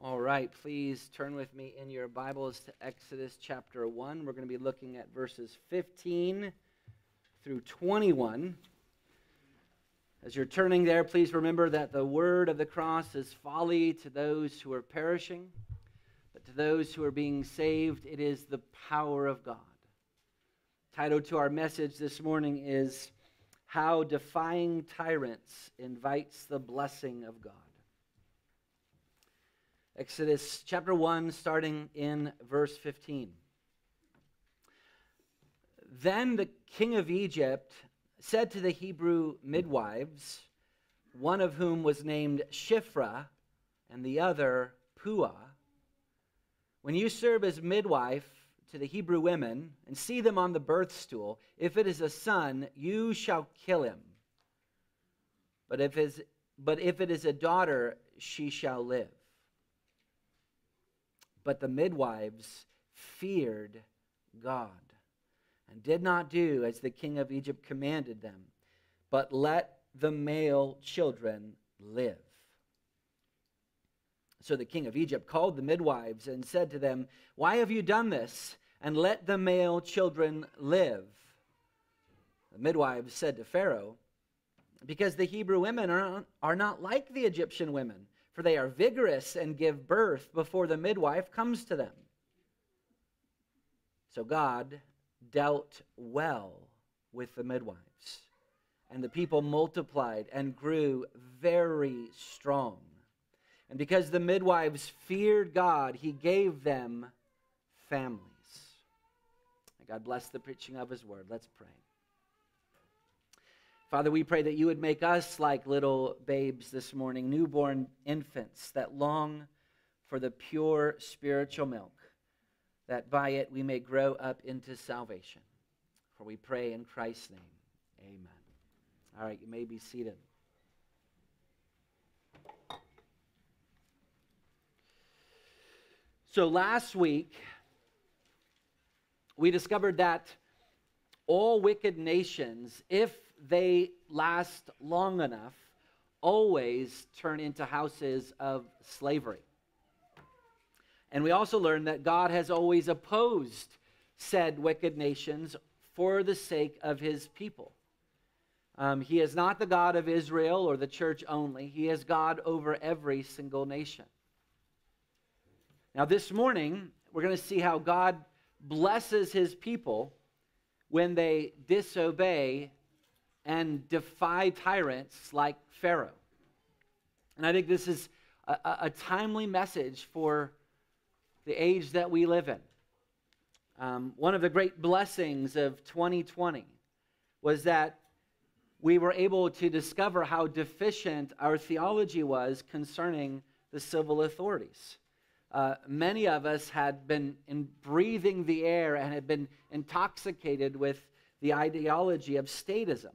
All right, please turn with me in your Bibles to Exodus chapter 1. We're going to be looking at verses 15 through 21. As you're turning there, please remember that the word of the cross is folly to those who are perishing, but to those who are being saved, it is the power of God. Title to our message this morning is How Defying Tyrants Invites the Blessing of God. Exodus chapter 1, starting in verse 15. Then the king of Egypt said to the Hebrew midwives, one of whom was named Shiphrah and the other Puah, When you serve as midwife to the Hebrew women and see them on the birth stool, if it is a son, you shall kill him. But if, but if it is a daughter, she shall live. But the midwives feared God and did not do as the king of Egypt commanded them, but let the male children live. So the king of Egypt called the midwives and said to them, Why have you done this? And let the male children live. The midwives said to Pharaoh, Because the Hebrew women are, are not like the Egyptian women for they are vigorous and give birth before the midwife comes to them. So God dealt well with the midwives, and the people multiplied and grew very strong. And because the midwives feared God, he gave them families. God bless the preaching of his word. Let's pray. Father, we pray that you would make us like little babes this morning, newborn infants that long for the pure spiritual milk, that by it we may grow up into salvation. For we pray in Christ's name. Amen. All right, you may be seated. So last week, we discovered that all wicked nations, if they last long enough, always turn into houses of slavery. And we also learn that God has always opposed said wicked nations for the sake of his people. Um, he is not the God of Israel or the church only, he is God over every single nation. Now, this morning, we're going to see how God blesses his people when they disobey and defy tyrants like Pharaoh. And I think this is a, a timely message for the age that we live in. Um, one of the great blessings of 2020 was that we were able to discover how deficient our theology was concerning the civil authorities. Uh, many of us had been in breathing the air and had been intoxicated with the ideology of statism.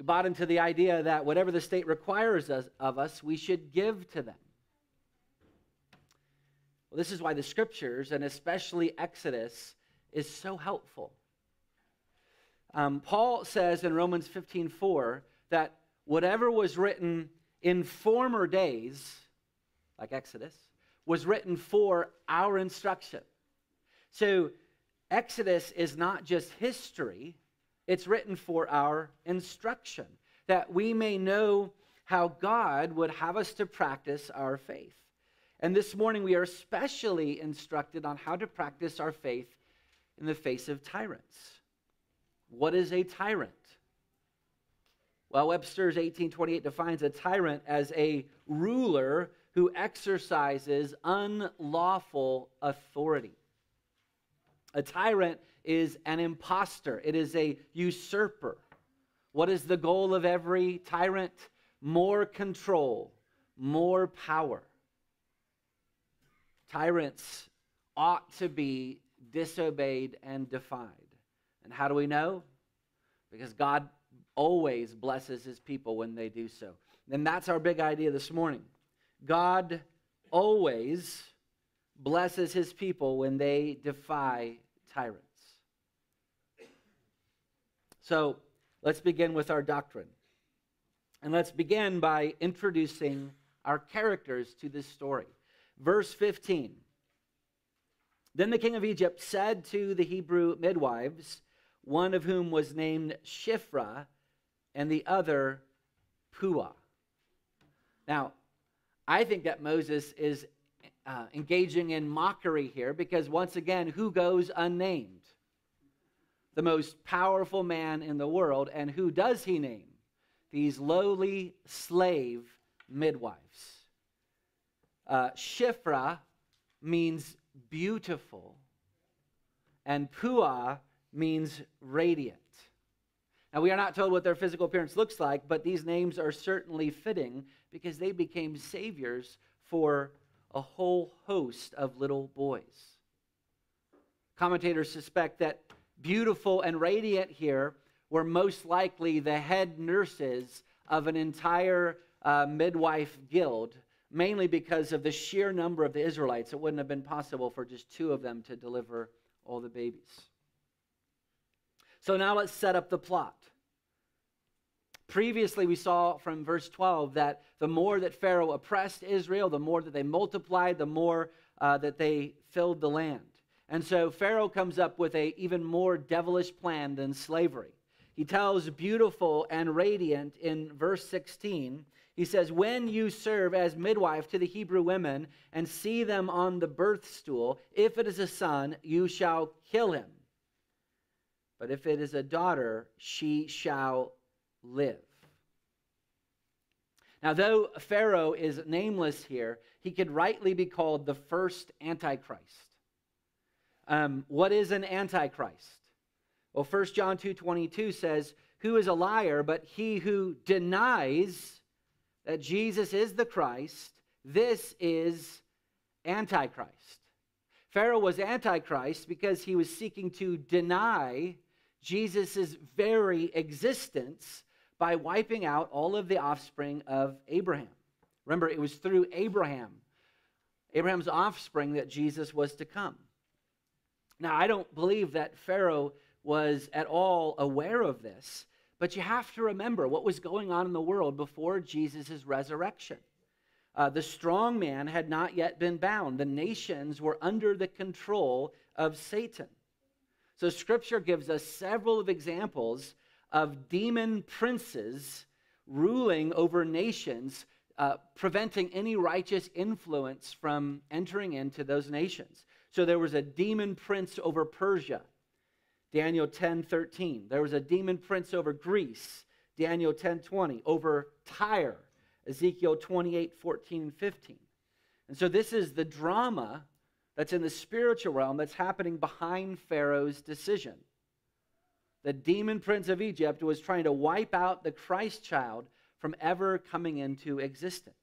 We bought into the idea that whatever the state requires us, of us, we should give to them. Well, this is why the scriptures, and especially Exodus, is so helpful. Um, Paul says in Romans 15 4 that whatever was written in former days, like Exodus, was written for our instruction. So, Exodus is not just history, it's written for our instruction, that we may know how God would have us to practice our faith. And this morning, we are especially instructed on how to practice our faith in the face of tyrants. What is a tyrant? Well, Webster's 1828 defines a tyrant as a ruler who exercises unlawful authority. A tyrant is an impostor, it is a usurper. What is the goal of every tyrant? More control, more power. Tyrants ought to be disobeyed and defied. And how do we know? Because God always blesses his people when they do so. And that's our big idea this morning. God always blesses his people when they defy tyrants. So let's begin with our doctrine. And let's begin by introducing our characters to this story. Verse 15. Then the king of Egypt said to the Hebrew midwives, one of whom was named Shiphrah, and the other Puah. Now, I think that Moses is uh, engaging in mockery here because, once again, who goes unnamed? The most powerful man in the world. And who does he name? These lowly slave midwives. Uh, Shiphrah means beautiful, and Puah means radiant. Now, we are not told what their physical appearance looks like, but these names are certainly fitting because they became saviors for a whole host of little boys. Commentators suspect that beautiful and radiant here were most likely the head nurses of an entire uh, midwife guild, mainly because of the sheer number of the Israelites. It wouldn't have been possible for just two of them to deliver all the babies. So now let's set up the plot. Previously, we saw from verse 12 that the more that Pharaoh oppressed Israel, the more that they multiplied, the more uh, that they filled the land. And so Pharaoh comes up with a even more devilish plan than slavery. He tells beautiful and radiant in verse 16, he says, When you serve as midwife to the Hebrew women and see them on the birth stool, if it is a son, you shall kill him. But if it is a daughter, she shall live. Now, though Pharaoh is nameless here, he could rightly be called the first Antichrist. Um, what is an Antichrist? Well, 1 John 2 22 says, Who is a liar but he who denies that Jesus is the Christ? This is Antichrist. Pharaoh was Antichrist because he was seeking to deny Jesus' very existence by wiping out all of the offspring of Abraham. Remember, it was through Abraham, Abraham's offspring, that Jesus was to come. Now, I don't believe that Pharaoh was at all aware of this, but you have to remember what was going on in the world before Jesus' resurrection. Uh, the strong man had not yet been bound, the nations were under the control of Satan. So, Scripture gives us several of examples of demon princes ruling over nations, uh, preventing any righteous influence from entering into those nations. So, there was a demon prince over Persia, Daniel 10 13. There was a demon prince over Greece, Daniel 10 20. Over Tyre, Ezekiel 28 14 and 15. And so, this is the drama that's in the spiritual realm that's happening behind Pharaoh's decision. The demon prince of Egypt was trying to wipe out the Christ child from ever coming into existence.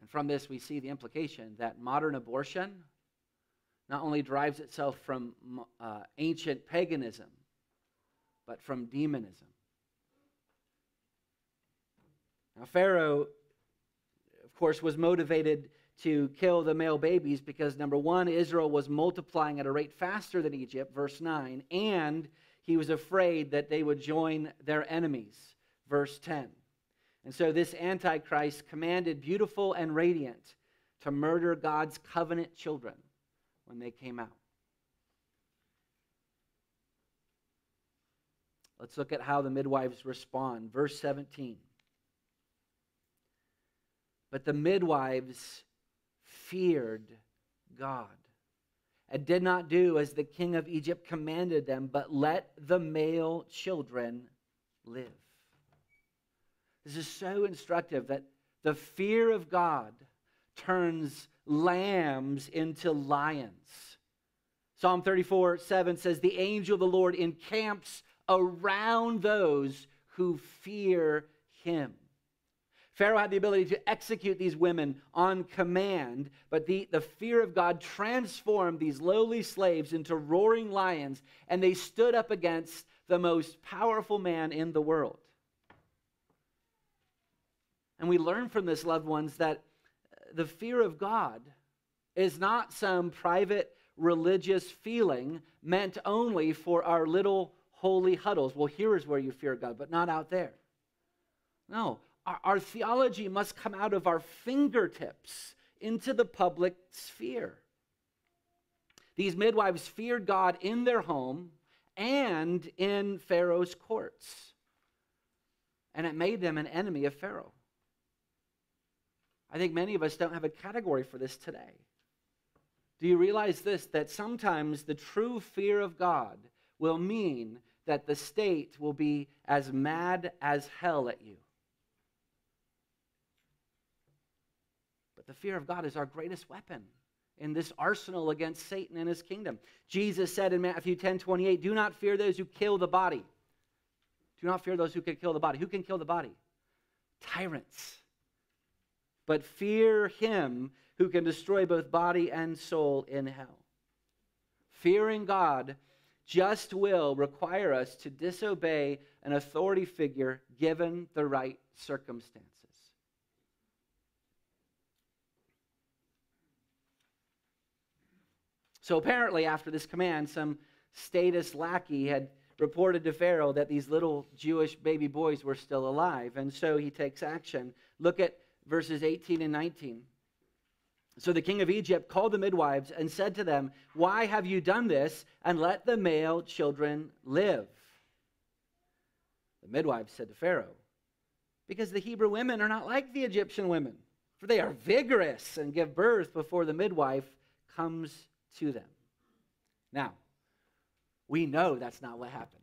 And from this, we see the implication that modern abortion not only derives itself from uh, ancient paganism, but from demonism. Now, Pharaoh of course, was motivated to kill the male babies because, number one, Israel was multiplying at a rate faster than Egypt, verse 9, and he was afraid that they would join their enemies, verse 10. And so this Antichrist commanded beautiful and radiant to murder God's covenant children when they came out. Let's look at how the midwives respond. Verse 17. But the midwives feared God and did not do as the king of Egypt commanded them, but let the male children live. This is so instructive that the fear of God turns lambs into lions. Psalm 34 7 says, The angel of the Lord encamps around those who fear him. Pharaoh had the ability to execute these women on command, but the, the fear of God transformed these lowly slaves into roaring lions, and they stood up against the most powerful man in the world. And we learn from this, loved ones, that uh, the fear of God is not some private religious feeling meant only for our little holy huddles. Well, here is where you fear God, but not out there. No, our, our theology must come out of our fingertips into the public sphere. These midwives feared God in their home and in Pharaoh's courts. And it made them an enemy of Pharaoh. I think many of us don't have a category for this today. Do you realize this? That sometimes the true fear of God will mean that the state will be as mad as hell at you. But the fear of God is our greatest weapon in this arsenal against Satan and his kingdom. Jesus said in Matthew 10 28, Do not fear those who kill the body. Do not fear those who can kill the body. Who can kill the body? Tyrants. But fear him who can destroy both body and soul in hell. Fearing God just will require us to disobey an authority figure given the right circumstances. So apparently, after this command, some status lackey had reported to Pharaoh that these little Jewish baby boys were still alive, and so he takes action. Look at verses 18 and 19. So the king of Egypt called the midwives and said to them, Why have you done this? And let the male children live. The midwives said to Pharaoh, Because the Hebrew women are not like the Egyptian women, for they are vigorous and give birth before the midwife comes to them. Now, we know that's not what happened.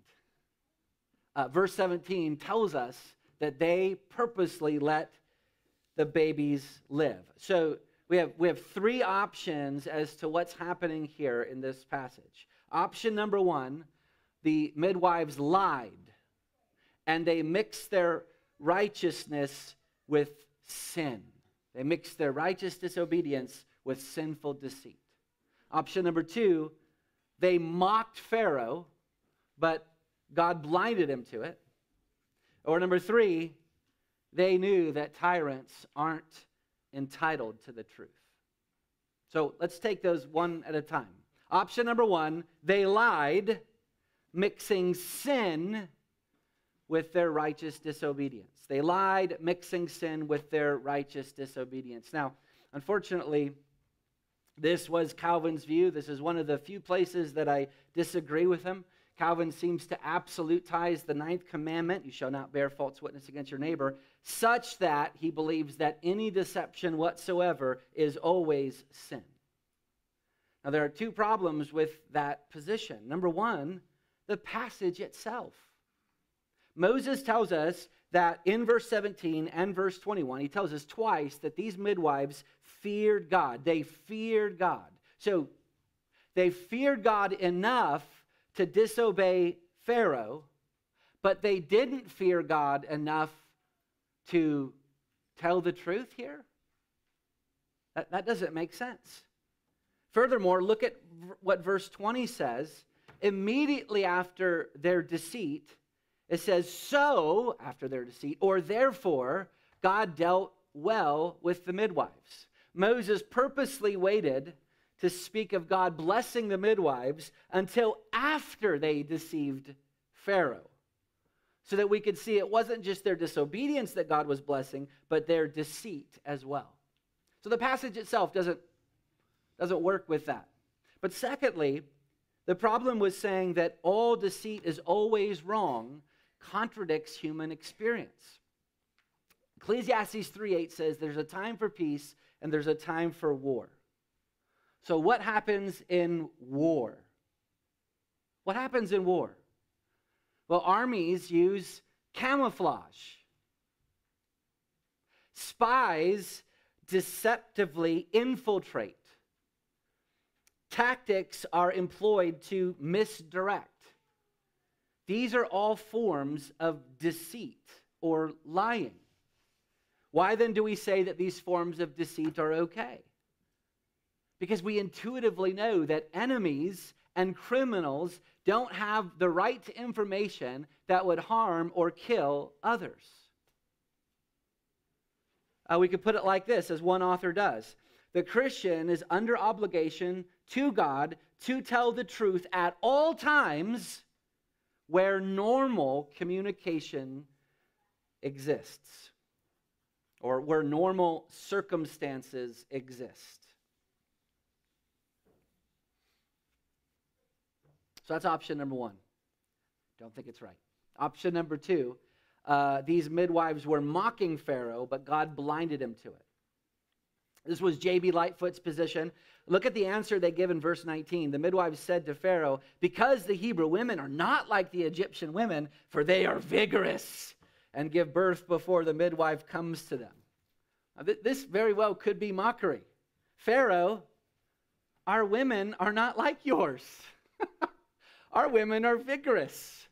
Uh, verse 17 tells us that they purposely let the babies live. So we have, we have three options as to what's happening here in this passage. Option number one the midwives lied and they mixed their righteousness with sin. They mixed their righteous disobedience with sinful deceit. Option number two, they mocked Pharaoh, but God blinded him to it. Or number three, they knew that tyrants aren't entitled to the truth. So let's take those one at a time. Option number one, they lied, mixing sin with their righteous disobedience. They lied, mixing sin with their righteous disobedience. Now, unfortunately, this was Calvin's view. This is one of the few places that I disagree with him. Calvin seems to absolutize the ninth commandment you shall not bear false witness against your neighbor, such that he believes that any deception whatsoever is always sin. Now, there are two problems with that position. Number one, the passage itself. Moses tells us that in verse 17 and verse 21, he tells us twice that these midwives feared God. They feared God. So they feared God enough to disobey Pharaoh, but they didn't fear God enough to tell the truth here? That, that doesn't make sense. Furthermore, look at what verse 20 says. Immediately after their deceit, it says, So, after their deceit, or therefore, God dealt well with the midwives. Moses purposely waited to speak of God blessing the midwives until after they deceived Pharaoh so that we could see it wasn't just their disobedience that God was blessing, but their deceit as well. So the passage itself doesn't, doesn't work with that. But secondly, the problem with saying that all deceit is always wrong contradicts human experience. Ecclesiastes 3:8 says there's a time for peace and there's a time for war. So what happens in war? What happens in war? Well, armies use camouflage. Spies deceptively infiltrate. Tactics are employed to misdirect. These are all forms of deceit or lying. Why then do we say that these forms of deceit are okay? Because we intuitively know that enemies and criminals don't have the right to information that would harm or kill others. Uh, we could put it like this, as one author does The Christian is under obligation to God to tell the truth at all times where normal communication exists. Or where normal circumstances exist. So that's option number one. Don't think it's right. Option number two uh, these midwives were mocking Pharaoh, but God blinded him to it. This was J.B. Lightfoot's position. Look at the answer they give in verse 19. The midwives said to Pharaoh, Because the Hebrew women are not like the Egyptian women, for they are vigorous and give birth before the midwife comes to them. Now, th- this very well could be mockery. Pharaoh, our women are not like yours. our women are vigorous.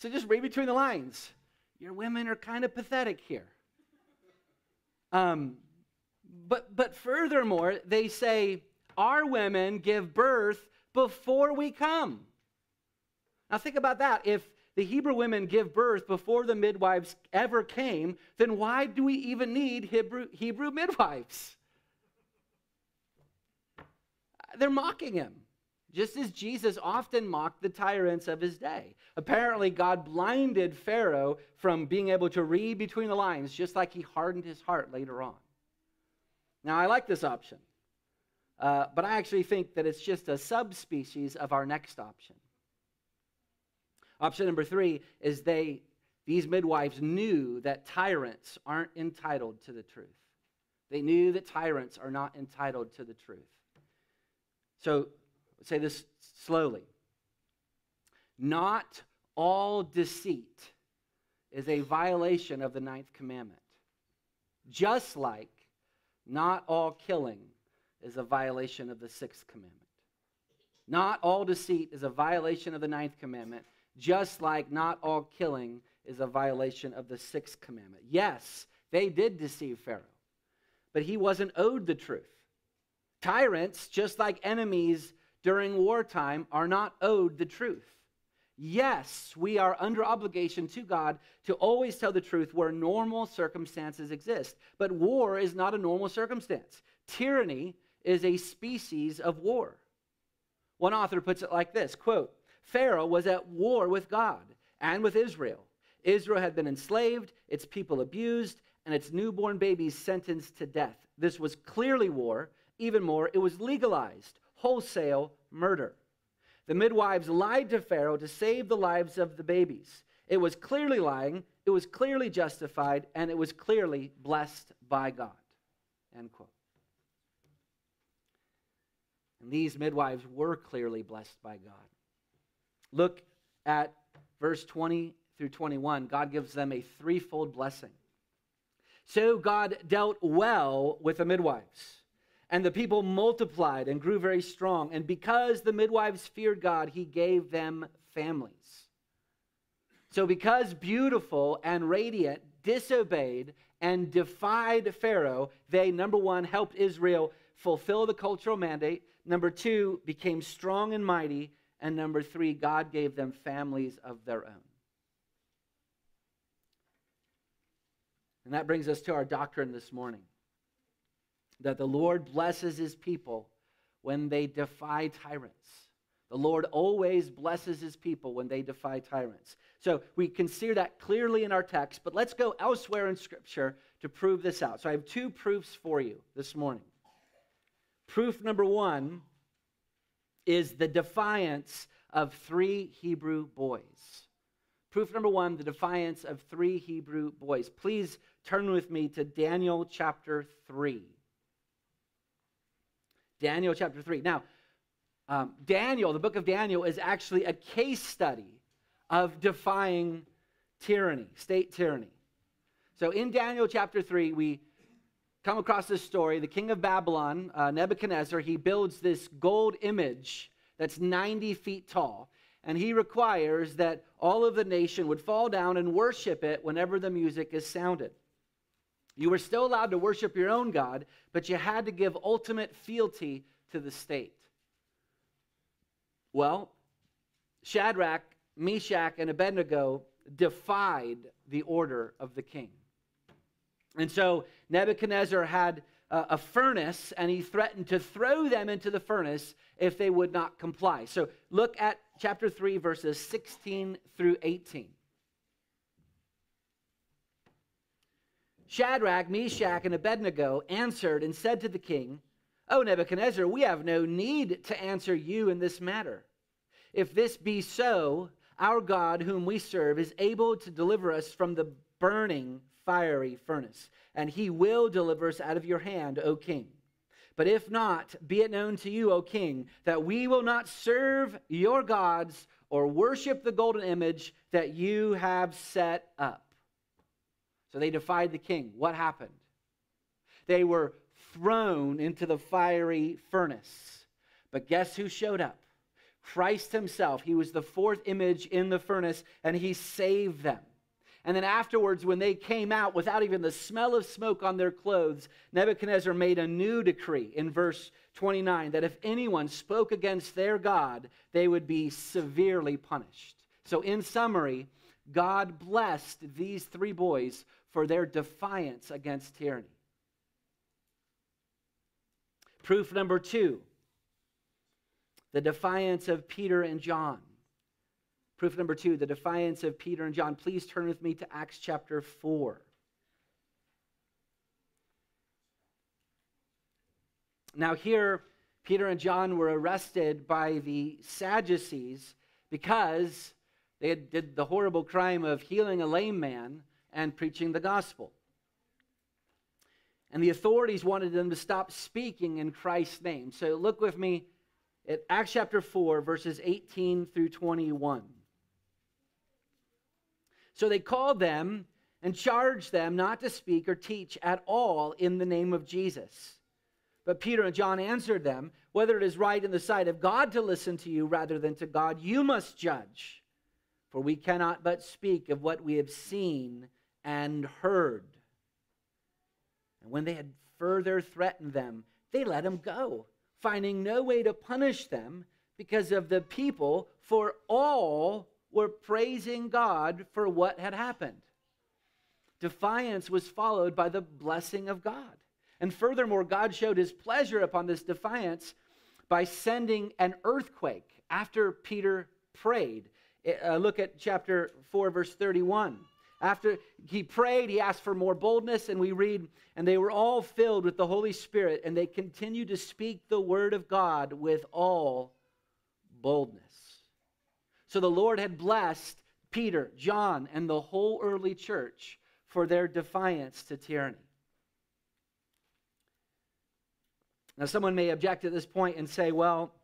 So just read between the lines. Your women are kind of pathetic here. Um, but, but furthermore, they say, Our women give birth before we come. Now, think about that. If the Hebrew women give birth before the midwives ever came, then why do we even need Hebrew, Hebrew midwives? They're mocking him, just as Jesus often mocked the tyrants of his day. Apparently, God blinded Pharaoh from being able to read between the lines, just like he hardened his heart later on. Now, I like this option, uh, but I actually think that it's just a subspecies of our next option. Option number three is they, these midwives knew that tyrants aren't entitled to the truth. They knew that tyrants are not entitled to the truth. So, say this slowly. Not all deceit is a violation of the ninth commandment. Just like not all killing is a violation of the sixth commandment. Not all deceit is a violation of the ninth commandment, just like not all killing is a violation of the sixth commandment. Yes, they did deceive Pharaoh, but he wasn't owed the truth. Tyrants, just like enemies during wartime, are not owed the truth. Yes, we are under obligation to God to always tell the truth where normal circumstances exist. But war is not a normal circumstance. Tyranny is a species of war. One author puts it like this quote, Pharaoh was at war with God and with Israel. Israel had been enslaved, its people abused, and its newborn babies sentenced to death. This was clearly war. Even more, it was legalized, wholesale murder. The midwives lied to Pharaoh to save the lives of the babies. It was clearly lying, it was clearly justified, and it was clearly blessed by God. End quote. And these midwives were clearly blessed by God. Look at verse 20 through 21. God gives them a threefold blessing. So God dealt well with the midwives and the people multiplied and grew very strong. And because the midwives feared God, he gave them families. So, because beautiful and radiant disobeyed and defied Pharaoh, they, number one, helped Israel fulfill the cultural mandate. Number two, became strong and mighty. And number three, God gave them families of their own. And that brings us to our doctrine this morning that the Lord blesses his people when they defy tyrants. The Lord always blesses his people when they defy tyrants. So we can see that clearly in our text, but let's go elsewhere in Scripture to prove this out. So I have two proofs for you this morning. Proof number one is the defiance of three Hebrew boys. Proof number one the defiance of three Hebrew boys. Please turn with me to Daniel chapter 3. Daniel chapter 3. Now, um, Daniel, the book of Daniel, is actually a case study of defying tyranny, state tyranny. So in Daniel chapter 3, we come across this story. The king of Babylon, uh, Nebuchadnezzar, he builds this gold image that's 90 feet tall. And he requires that all of the nation would fall down and worship it whenever the music is sounded. You were still allowed to worship your own God, but you had to give ultimate fealty to the state. Well, Shadrach, Meshach, and Abednego defied the order of the king. And so Nebuchadnezzar had a furnace and he threatened to throw them into the furnace if they would not comply. So look at chapter 3, verses 16 through 18. Shadrach, Meshach, and Abednego answered and said to the king, O Nebuchadnezzar, we have no need to answer you in this matter. If this be so, our God, whom we serve, is able to deliver us from the burning fiery furnace, and he will deliver us out of your hand, O king. But if not, be it known to you, O king, that we will not serve your gods or worship the golden image that you have set up. So they defied the king. What happened? They were thrown into the fiery furnace. But guess who showed up? Christ himself. He was the fourth image in the furnace, and he saved them. And then afterwards, when they came out without even the smell of smoke on their clothes, Nebuchadnezzar made a new decree in verse 29 that if anyone spoke against their God, they would be severely punished. So, in summary, God blessed these three boys for their defiance against tyranny. Proof number two the defiance of Peter and John. Proof number two, the defiance of Peter and John. Please turn with me to Acts chapter 4. Now, here, Peter and John were arrested by the Sadducees because they had did the horrible crime of healing a lame man and preaching the gospel. And the authorities wanted them to stop speaking in Christ's name. So look with me at Acts chapter 4, verses 18 through 21. So they called them and charged them not to speak or teach at all in the name of Jesus. But Peter and John answered them, Whether it is right in the sight of God to listen to you rather than to God, you must judge. For we cannot but speak of what we have seen and heard. And when they had further threatened them, they let them go, finding no way to punish them because of the people, for all were praising God for what had happened. Defiance was followed by the blessing of God. And furthermore, God showed his pleasure upon this defiance by sending an earthquake after Peter prayed. Uh, look at chapter 4, verse 31. After he prayed, he asked for more boldness, and we read, and they were all filled with the Holy Spirit, and they continued to speak the word of God with all boldness. So the Lord had blessed Peter, John, and the whole early church for their defiance to tyranny. Now, someone may object at this point and say, well,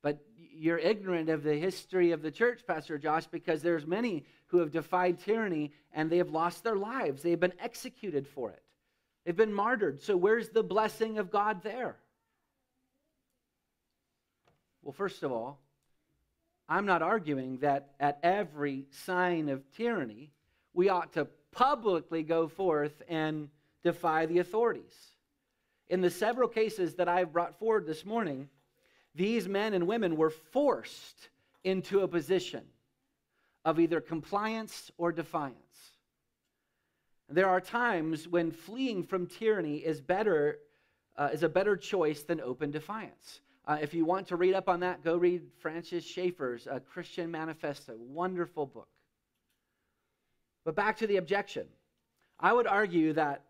but you're ignorant of the history of the church, Pastor Josh, because there's many who have defied tyranny and they have lost their lives. They have been executed for it. They've been martyred. So where's the blessing of God there? Well, first of all, I'm not arguing that at every sign of tyranny, we ought to publicly go forth and defy the authorities. In the several cases that I've brought forward this morning, these men and women were forced into a position of either compliance or defiance. There are times when fleeing from tyranny is better uh, is a better choice than open defiance. Uh, if you want to read up on that, go read Francis Schaeffer's uh, Christian Manifesto. Wonderful book. But back to the objection. I would argue that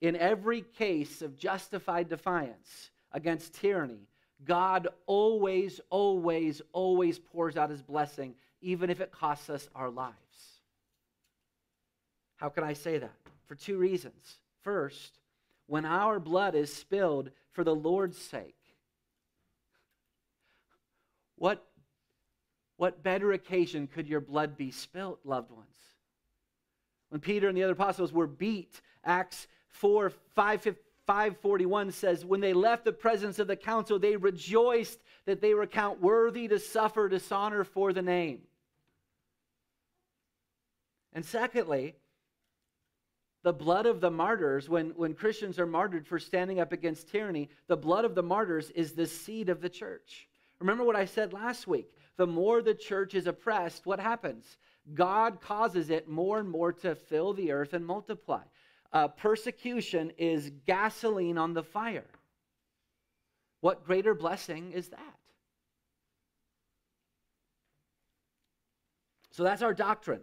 in every case of justified defiance against tyranny, God always, always, always pours out his blessing, even if it costs us our lives. How can I say that? For two reasons. First, when our blood is spilled for the Lord's sake, what, what better occasion could your blood be spilt, loved ones? When Peter and the other apostles were beat, Acts 4 5, 541 says, When they left the presence of the council, they rejoiced that they were count worthy to suffer dishonor for the name. And secondly, the blood of the martyrs, when, when Christians are martyred for standing up against tyranny, the blood of the martyrs is the seed of the church. Remember what I said last week. The more the church is oppressed, what happens? God causes it more and more to fill the earth and multiply. Uh, persecution is gasoline on the fire. What greater blessing is that? So that's our doctrine.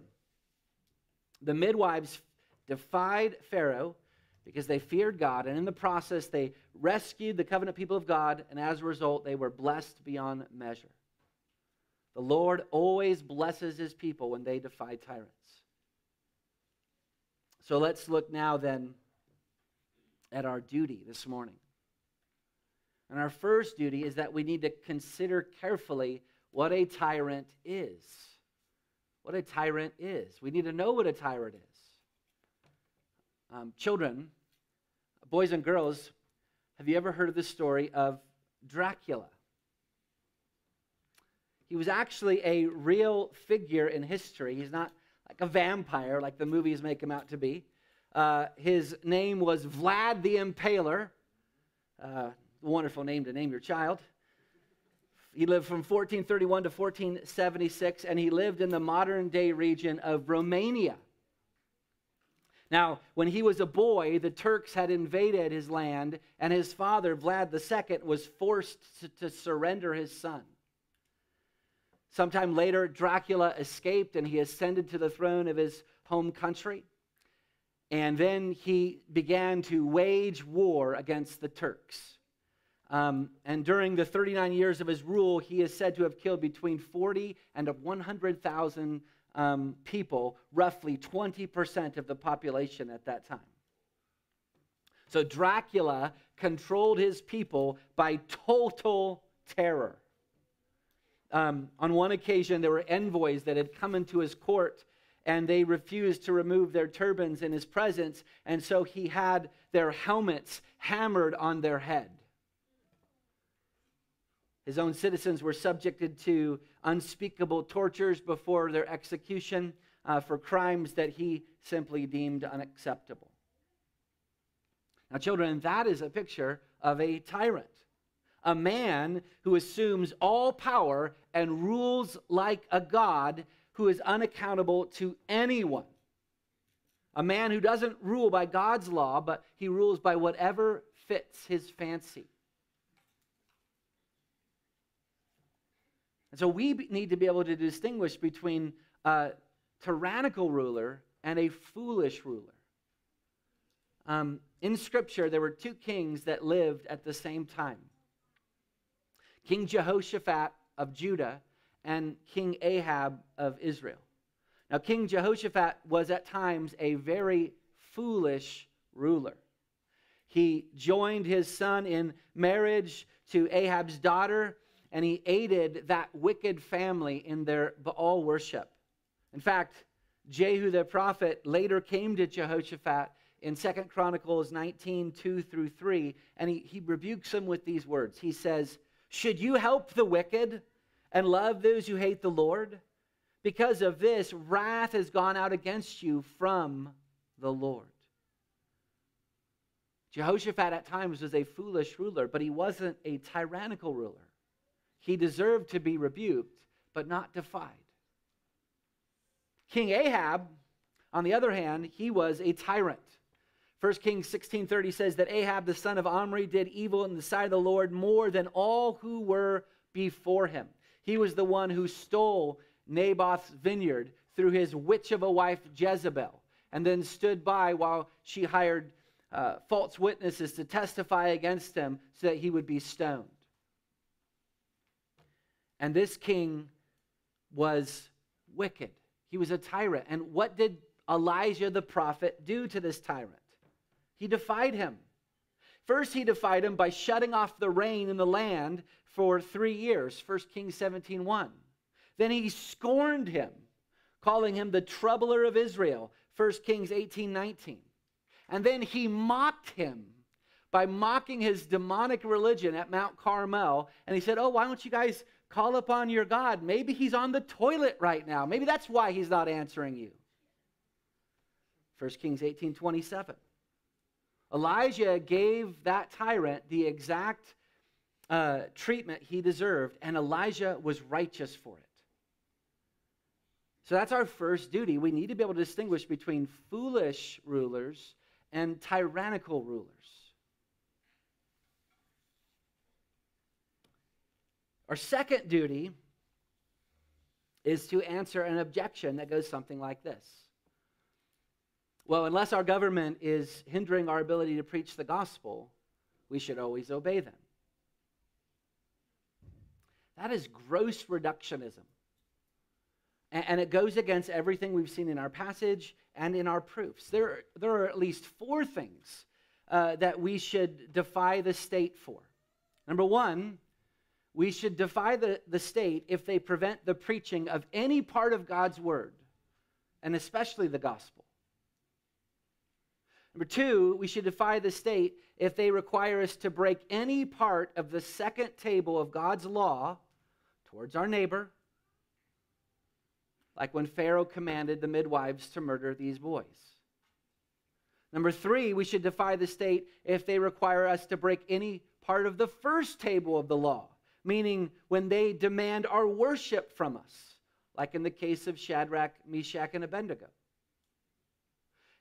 The midwives defied Pharaoh because they feared God, and in the process, they rescued the covenant people of God, and as a result, they were blessed beyond measure. The Lord always blesses his people when they defy tyrants. So let's look now then at our duty this morning. And our first duty is that we need to consider carefully what a tyrant is. What a tyrant is. We need to know what a tyrant is. Um, children, boys and girls, have you ever heard of the story of Dracula? He was actually a real figure in history. He's not like a vampire like the movies make him out to be. Uh, his name was Vlad the Impaler. Uh, wonderful name to name your child. He lived from 1431 to 1476, and he lived in the modern day region of Romania. Now, when he was a boy, the Turks had invaded his land, and his father, Vlad II, was forced to, to surrender his son. Sometime later, Dracula escaped and he ascended to the throne of his home country. And then he began to wage war against the Turks. Um, and during the 39 years of his rule, he is said to have killed between 40 and 100,000 um, people, roughly 20% of the population at that time. So Dracula controlled his people by total terror. Um, on one occasion, there were envoys that had come into his court and they refused to remove their turbans in his presence, and so he had their helmets hammered on their head. His own citizens were subjected to unspeakable tortures before their execution uh, for crimes that he simply deemed unacceptable. Now, children, that is a picture of a tyrant, a man who assumes all power and rules like a god who is unaccountable to anyone. A man who doesn't rule by God's law, but he rules by whatever fits his fancy. And so we need to be able to distinguish between a tyrannical ruler and a foolish ruler. Um, in Scripture, there were two kings that lived at the same time King Jehoshaphat of Judah and King Ahab of Israel. Now, King Jehoshaphat was at times a very foolish ruler. He joined his son in marriage to Ahab's daughter and he aided that wicked family in their Baal worship. In fact, Jehu the prophet later came to Jehoshaphat in Second Chronicles 19, 2 through 3, and he, he rebukes him with these words. He says, Should you help the wicked and love those who hate the Lord? Because of this, wrath has gone out against you from the Lord. Jehoshaphat at times was a foolish ruler, but he wasn't a tyrannical ruler. He deserved to be rebuked, but not defied. King Ahab, on the other hand, he was a tyrant. 1 Kings 16:30 says that Ahab the son of Omri did evil in the sight of the Lord more than all who were before him. He was the one who stole Naboth's vineyard through his witch of a wife Jezebel and then stood by while she hired uh, false witnesses to testify against him so that he would be stoned. And this king was wicked. He was a tyrant. And what did Elijah the prophet do to this tyrant? He defied him. First, he defied him by shutting off the rain in the land for three years, 1 Kings 17 1. Then he scorned him, calling him the troubler of Israel, 1 Kings 18 19. And then he mocked him by mocking his demonic religion at Mount Carmel. And he said, Oh, why don't you guys Call upon your God. Maybe he's on the toilet right now. Maybe that's why he's not answering you. 1 Kings 18 27. Elijah gave that tyrant the exact uh, treatment he deserved, and Elijah was righteous for it. So that's our first duty. We need to be able to distinguish between foolish rulers and tyrannical rulers. Our second duty is to answer an objection that goes something like this Well, unless our government is hindering our ability to preach the gospel, we should always obey them. That is gross reductionism. And it goes against everything we've seen in our passage and in our proofs. There, there are at least four things uh, that we should defy the state for. Number one, we should defy the, the state if they prevent the preaching of any part of God's word, and especially the gospel. Number two, we should defy the state if they require us to break any part of the second table of God's law towards our neighbor, like when Pharaoh commanded the midwives to murder these boys. Number three, we should defy the state if they require us to break any part of the first table of the law, meaning when they demand our worship from us, like in the case of Shadrach, Meshach, and Abednego.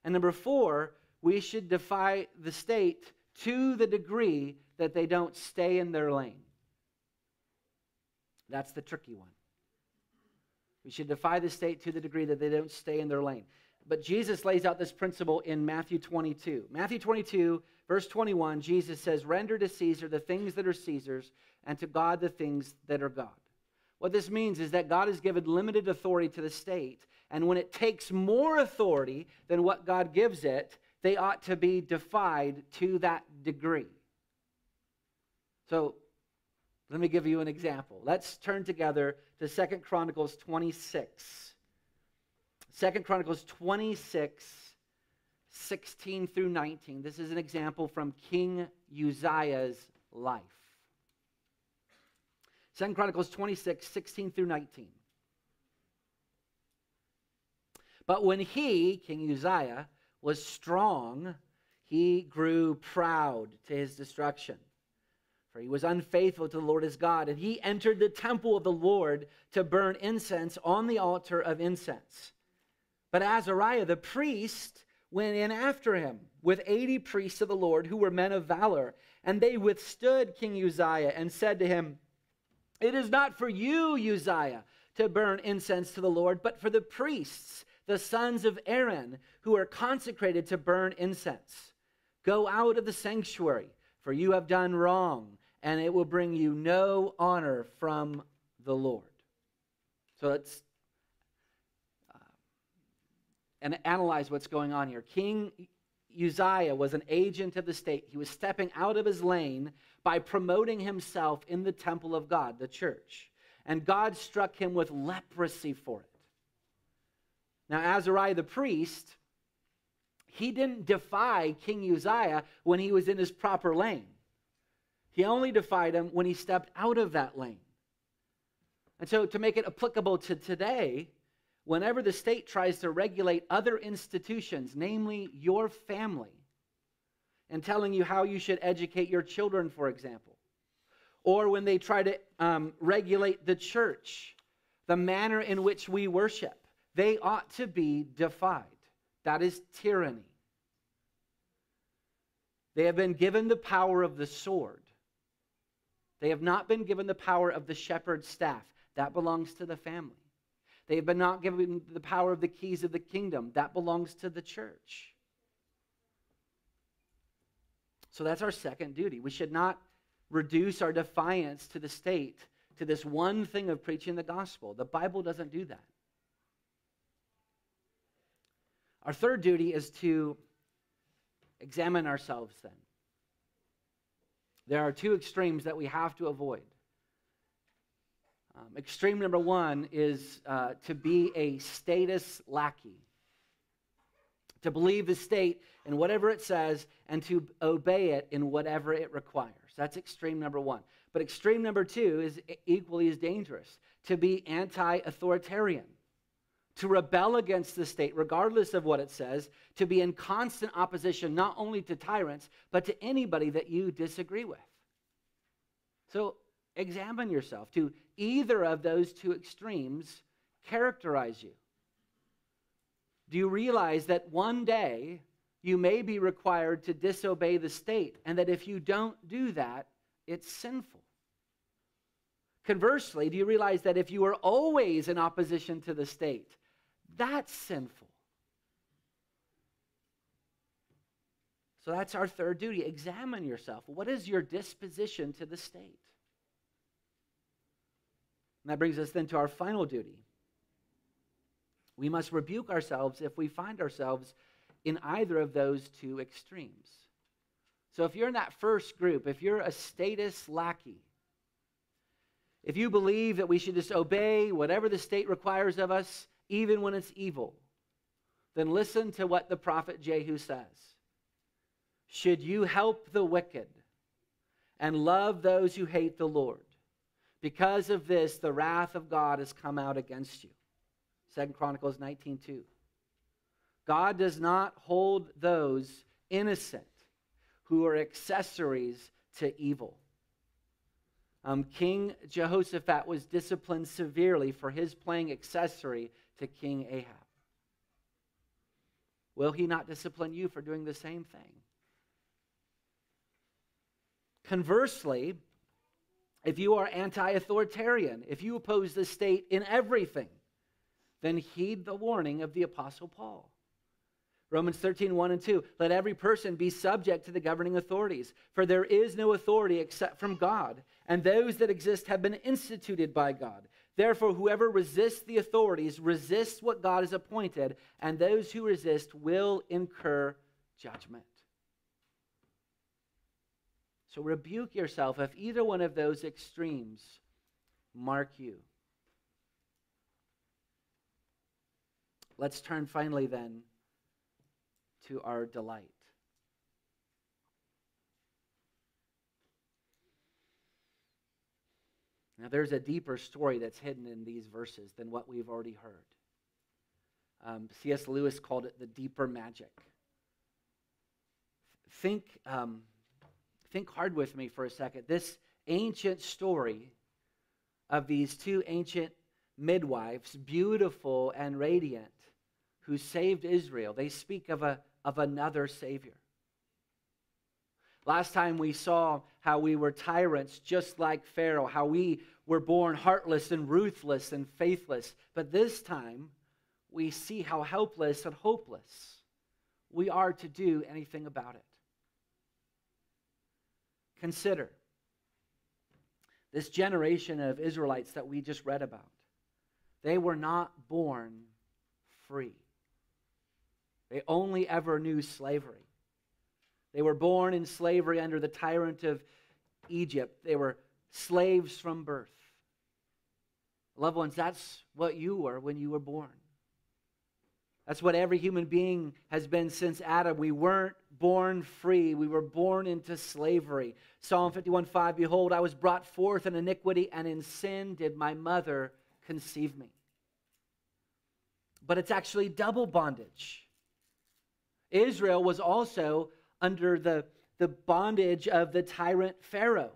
And number four, we should defy the state to the degree that they don't stay in their lane. That's the tricky one. We should defy the state to the degree that they don't stay in their lane. But Jesus lays out this principle in Matthew 22. Matthew 22, verse 21, Jesus says, Render to Caesar the things that are Caesar's, and to God the things that are God. What this means is that God has given limited authority to the state, and when it takes more authority than what God gives it, they ought to be defied to that degree. So let me give you an example. Let's turn together to Second Chronicles 26. Second Chronicles 26, 16 through 19. This is an example from King Uzziah's life. Second Chronicles 26, 16 through 19. But when he, King Uzziah, was strong, he grew proud to his destruction. For he was unfaithful to the Lord his God, and he entered the temple of the Lord to burn incense on the altar of incense. But Azariah the priest went in after him with 80 priests of the Lord who were men of valor, and they withstood King Uzziah and said to him, It is not for you, Uzziah, to burn incense to the Lord, but for the priests the sons of Aaron, who are consecrated to burn incense. Go out of the sanctuary, for you have done wrong, and it will bring you no honor from the Lord. So let's and analyze what's going on here. King Uzziah was an agent of the state. He was stepping out of his lane by promoting himself in the temple of God, the church. And God struck him with leprosy for it. Now, Azariah the priest, he didn't defy King Uzziah when he was in his proper lane. He only defied him when he stepped out of that lane. And so, to make it applicable to today, whenever the state tries to regulate other institutions, namely your family, and telling you how you should educate your children, for example, or when they try to um, regulate the church, the manner in which we worship, they ought to be defied. That is tyranny. They have been given the power of the sword. They have not been given the power of the shepherd's staff. That belongs to the family. They have been not given the power of the keys of the kingdom. That belongs to the church. So that's our second duty. We should not reduce our defiance to the state to this one thing of preaching the gospel. The Bible doesn't do that. Our third duty is to examine ourselves then. There are two extremes that we have to avoid. Um, extreme number one is uh, to be a statist lackey, to believe the state in whatever it says and to obey it in whatever it requires. That's extreme number one. But extreme number two is equally as dangerous to be anti authoritarian to rebel against the state, regardless of what it says, to be in constant opposition not only to tyrants, but to anybody that you disagree with. So examine yourself. Do either of those two extremes characterize you? Do you realize that one day you may be required to disobey the state, and that if you don't do that, it's sinful? Conversely, do you realize that if you are always in opposition to the state, that's sinful. So that's our third duty. Examine yourself. What is your disposition to the state? And that brings us then to our final duty. We must rebuke ourselves if we find ourselves in either of those two extremes. So if you're in that first group, if you're a statist lackey, if you believe that we should just obey whatever the state requires of us, even when it's evil, then listen to what the prophet Jehu says. Should you help the wicked and love those who hate the Lord? Because of this, the wrath of God has come out against you. Second Chronicles 19:2. God does not hold those innocent who are accessories to evil. Um, King Jehoshaphat was disciplined severely for his playing accessory to King Ahab. Will he not discipline you for doing the same thing? Conversely, if you are anti authoritarian, if you oppose the state in everything, then heed the warning of the Apostle Paul. Romans 13, 1 and 2. Let every person be subject to the governing authorities, for there is no authority except from God, and those that exist have been instituted by God. Therefore, whoever resists the authorities resists what God has appointed, and those who resist will incur judgment. So rebuke yourself if either one of those extremes mark you. Let's turn finally then to our delight. Now, there's a deeper story that's hidden in these verses than what we've already heard. Um, C.S. Lewis called it the deeper magic. Think, um, think hard with me for a second. This ancient story of these two ancient midwives, beautiful and radiant, who saved Israel, they speak of a of another Savior. Last time we saw how we were tyrants just like Pharaoh, how we were born heartless and ruthless and faithless. But this time we see how helpless and hopeless we are to do anything about it. Consider this generation of Israelites that we just read about. They were not born free. They only ever knew slavery. They were born in slavery under the tyrant of Egypt. They were slaves from birth. Loved ones, that's what you were when you were born. That's what every human being has been since Adam. We weren't born free. We were born into slavery. Psalm 51 5 Behold, I was brought forth in iniquity, and in sin did my mother conceive me. But it's actually double bondage. Israel was also under the, the bondage of the tyrant Pharaoh,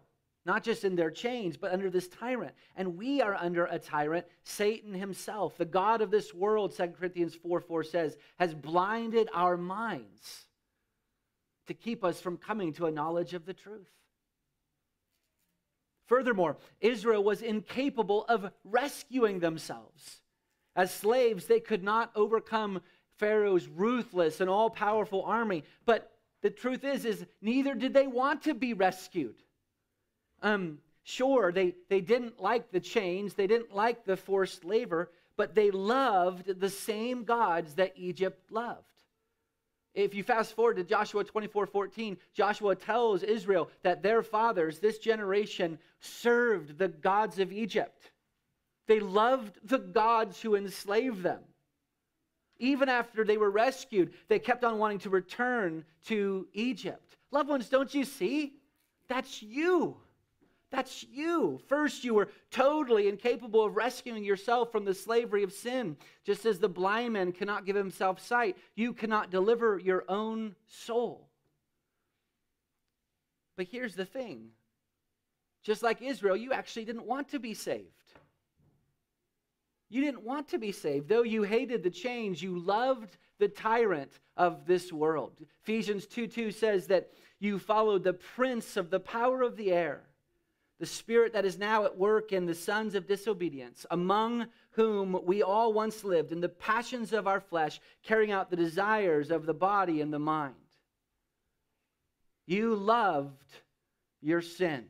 not just in their chains, but under this tyrant. And we are under a tyrant, Satan himself, the God of this world, 2 Corinthians 4 4 says, has blinded our minds to keep us from coming to a knowledge of the truth. Furthermore, Israel was incapable of rescuing themselves. As slaves, they could not overcome Pharaoh's ruthless and all powerful army. But the truth is, is neither did they want to be rescued. Um, sure, they, they didn't like the chains, they didn't like the forced labor, but they loved the same gods that Egypt loved. If you fast forward to Joshua 24 14, Joshua tells Israel that their fathers, this generation, served the gods of Egypt. They loved the gods who enslaved them. Even after they were rescued, they kept on wanting to return to Egypt. Loved ones, don't you see? That's you. That's you. First, you were totally incapable of rescuing yourself from the slavery of sin. Just as the blind man cannot give himself sight, you cannot deliver your own soul. But here's the thing just like Israel, you actually didn't want to be saved. You didn't want to be saved. Though you hated the change, you loved the tyrant of this world. Ephesians 2 2 says that you followed the prince of the power of the air, the spirit that is now at work in the sons of disobedience, among whom we all once lived in the passions of our flesh, carrying out the desires of the body and the mind. You loved your sin.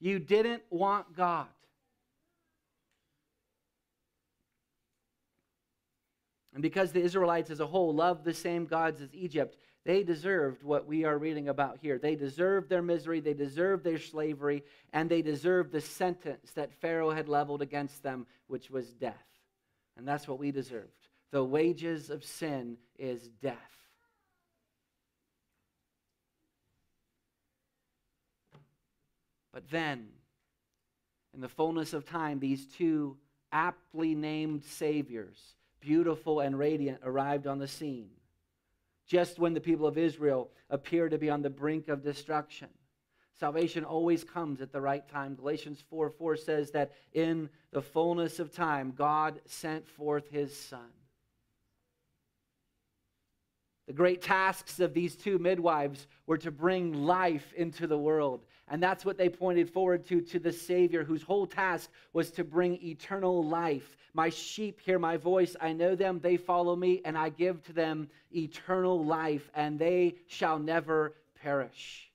You didn't want God. And because the Israelites as a whole loved the same gods as Egypt, they deserved what we are reading about here. They deserved their misery, they deserved their slavery, and they deserved the sentence that Pharaoh had leveled against them, which was death. And that's what we deserved. The wages of sin is death. But then, in the fullness of time, these two aptly named Saviors, beautiful and radiant, arrived on the scene just when the people of Israel appear to be on the brink of destruction. Salvation always comes at the right time. Galatians 4 4 says that in the fullness of time, God sent forth his Son. The great tasks of these two midwives were to bring life into the world. And that's what they pointed forward to, to the Savior, whose whole task was to bring eternal life. My sheep hear my voice. I know them. They follow me, and I give to them eternal life, and they shall never perish.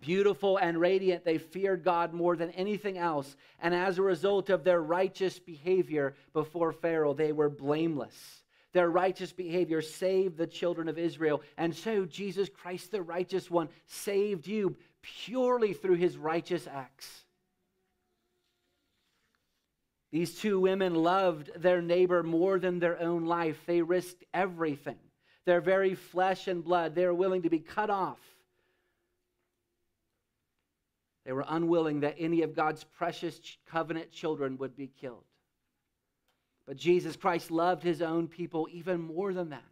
Beautiful and radiant, they feared God more than anything else. And as a result of their righteous behavior before Pharaoh, they were blameless. Their righteous behavior saved the children of Israel. And so Jesus Christ, the righteous one, saved you purely through his righteous acts. These two women loved their neighbor more than their own life. They risked everything, their very flesh and blood. They were willing to be cut off. They were unwilling that any of God's precious covenant children would be killed. But Jesus Christ loved his own people even more than that.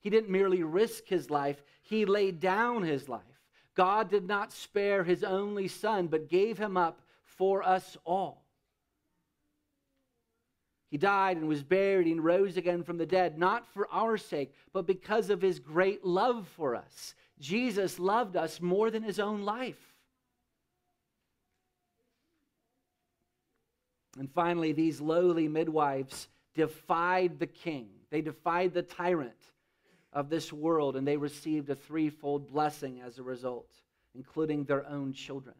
He didn't merely risk his life, he laid down his life. God did not spare his only son, but gave him up for us all. He died and was buried and rose again from the dead, not for our sake, but because of his great love for us. Jesus loved us more than his own life. And finally, these lowly midwives defied the king, they defied the tyrant of this world, and they received a threefold blessing as a result, including their own children.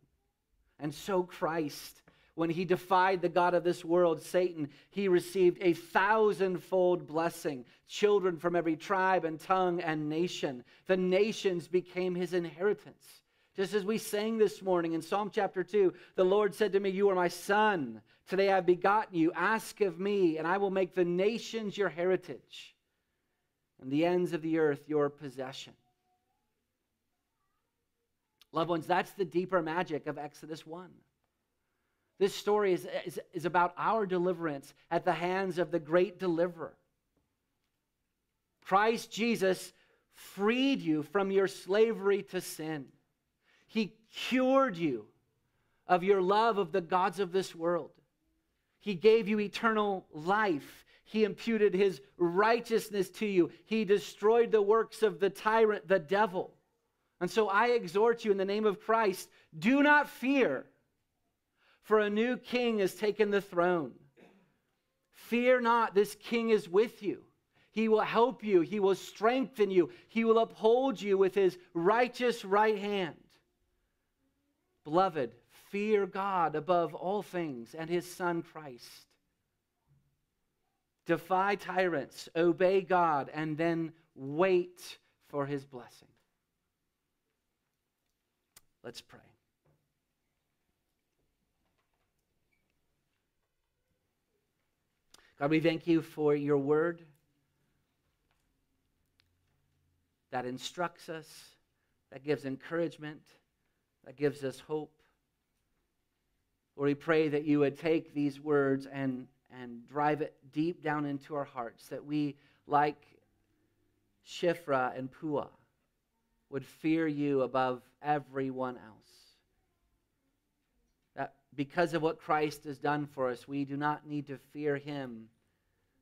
And so, Christ, when he defied the God of this world, Satan, he received a thousandfold blessing. Children from every tribe and tongue and nation. The nations became his inheritance. Just as we sang this morning in Psalm chapter 2, the Lord said to me, You are my son. Today I've begotten you. Ask of me, and I will make the nations your heritage and the ends of the earth your possession. Loved ones, that's the deeper magic of Exodus 1. This story is, is, is about our deliverance at the hands of the great deliverer. Christ Jesus freed you from your slavery to sin. He cured you of your love of the gods of this world. He gave you eternal life. He imputed his righteousness to you. He destroyed the works of the tyrant, the devil. And so I exhort you in the name of Christ do not fear, for a new king has taken the throne. Fear not, this king is with you. He will help you, he will strengthen you, he will uphold you with his righteous right hand. Beloved, fear God above all things and his Son Christ. Defy tyrants, obey God, and then wait for his blessing. Let's pray. God, we thank you for your word that instructs us, that gives encouragement that gives us hope. Lord, we pray that you would take these words and, and drive it deep down into our hearts, that we, like Shiphrah and Puah, would fear you above everyone else. That because of what Christ has done for us, we do not need to fear him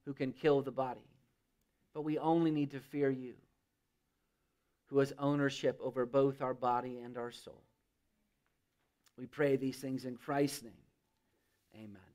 who can kill the body, but we only need to fear you, who has ownership over both our body and our soul. We pray these things in Christ's name. Amen.